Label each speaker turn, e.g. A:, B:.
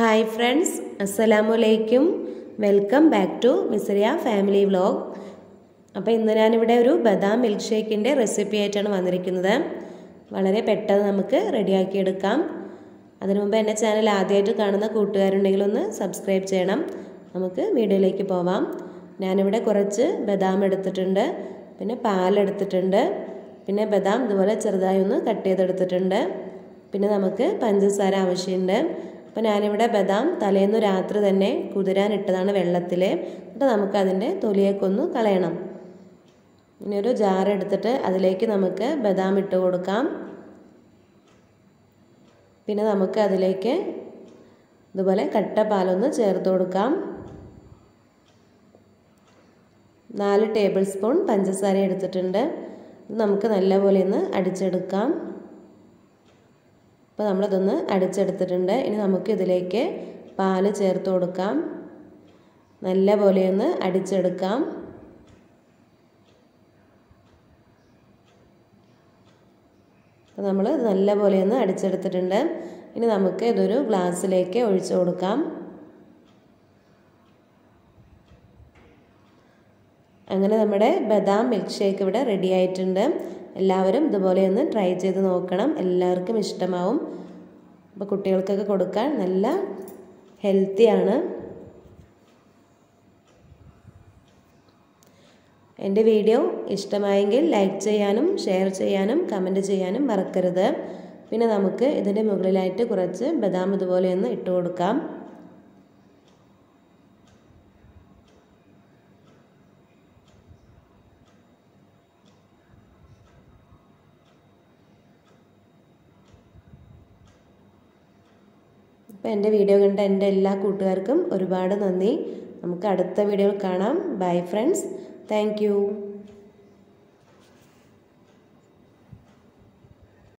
A: Hi friends അസ്സലാമു അലൈക്കും welcome back to Misriya family vlog അപ്പോൾ ഇന്ന് ഞാനിവിടെ ഒരു ബദാം മിൽക്ക് ഷേക്കിന്റെ റെസിപ്പി ആയിട്ടാണ് വന്നിരിക്കുന്നത്. വളരെ പെട്ടെന്ന് നമുക്ക് റെഡിയാക്കിയെടുക്കാം. അതിനു മുമ്പ് എന്റെ ചാനൽ ആദ്യമായിട്ട് കാണുന്ന കൂട്ടുകാരുണ്ടെങ്കിൽ ഒന്ന് സബ്സ്ക്രൈബ് ചെയ്യണം. നമുക്ക് വീഡിയോയിലേക്ക് പോവാം. ഞാനിവിടെ കുറച്ച് ബദാം എടുത്തിട്ടുണ്ട്. പിന്നെ പാലെടുത്തിട്ടുണ്ട് പിന്നെ ബദാം ഇതുപോലെ ചെറുതായി ഒന്ന് കട്ട് ചെയ്തെടുത്തിട്ടുണ്ട്. പിന്നെ നമുക്ക് പഞ്ചസാര ആവശ്യമുണ്ട്. അപ്പോൾ ഞാനിവിടെ ബദാം തലേന്ന് രാത്രി തന്നെ കുതിരാനിട്ടതാണ് വെള്ളത്തിൽ എന്നിട്ട് നമുക്കതിന്റെ തൊലിയൊക്കെ ഒന്ന് കളയണം. ഇനി ഒരു ജാർ എടുത്തിട്ട് അതിലേക്ക് നമുക്ക് ബദാം ഇട്ട് കൊടുക്കാം. പിന്നെ നമുക്ക് അതിലേക്ക് ഇതുപോലെ കട്ട പാലൊന്ന് ചേർത്ത് കൊടുക്കാം. നാല് ടേബിൾ സ്പൂൺ പഞ്ചസാര എടുത്തിട്ടുണ്ട്. നമുക്ക് നല്ലപോലെ ഒന്ന് അടിച്ചെടുക്കാം. അപ്പോൾ നമ്മളിതൊന്ന് അടിച്ചെടുത്തിട്ടുണ്ട്. ഇനി നമുക്ക് ഇതിലേക്ക് പാൽ ചേർത്ത് കൊടുക്കാം. നല്ല പോലെ ഒന്ന് അടിച്ചെടുക്കാം. അപ്പോൾ നമ്മൾ നല്ല പോലെ ഒന്ന് അടിച്ചെടുത്തിട്ടുണ്ട്. ഇനി നമുക്ക് ഇതൊരു ഗ്ലാസ്സിലേക്ക് ഒഴിച്ചു കൊടുക്കാം. അങ്ങനെ നമ്മുടെ ബദാം മിൽക്ക് ഷേക്ക് ഇവിടെ റെഡി ആയിട്ടുണ്ട്. എല്ലാവരും ഇതുപോലെ ഒന്ന് ട്രൈ ചെയ്ത് നോക്കണം. എല്ലാവർക്കും ഇഷ്ടമാവും. അപ്പോൾ കുട്ടികൾക്കൊക്കെ കൊടുക്കാൻ നല്ല ഹെൽത്തിയാണ് എന്റെ വീഡിയോ ഇഷ്ടമായെങ്കിൽ ലൈക്ക് ചെയ്യാനും ഷെയർ ചെയ്യാനും കമന്റ് ചെയ്യാനും മറക്കരുത്. പിന്നെ നമുക്ക് ഇതിന്റെ മുകളിലായിട്ട് കുറച്ച് ബദാം ഇതുപോലെ ഒന്ന് ഇട്ട് കൊടുക്കാം. അപ്പോൾ എന്റെ വീഡിയോ കണ്ട എന്റെ എല്ലാ കൂട്ടുകാർക്കും ഒരുപാട് നന്ദി. നമുക്ക് അടുത്ത വീഡിയോയിൽ കാണാം. Bye friends thank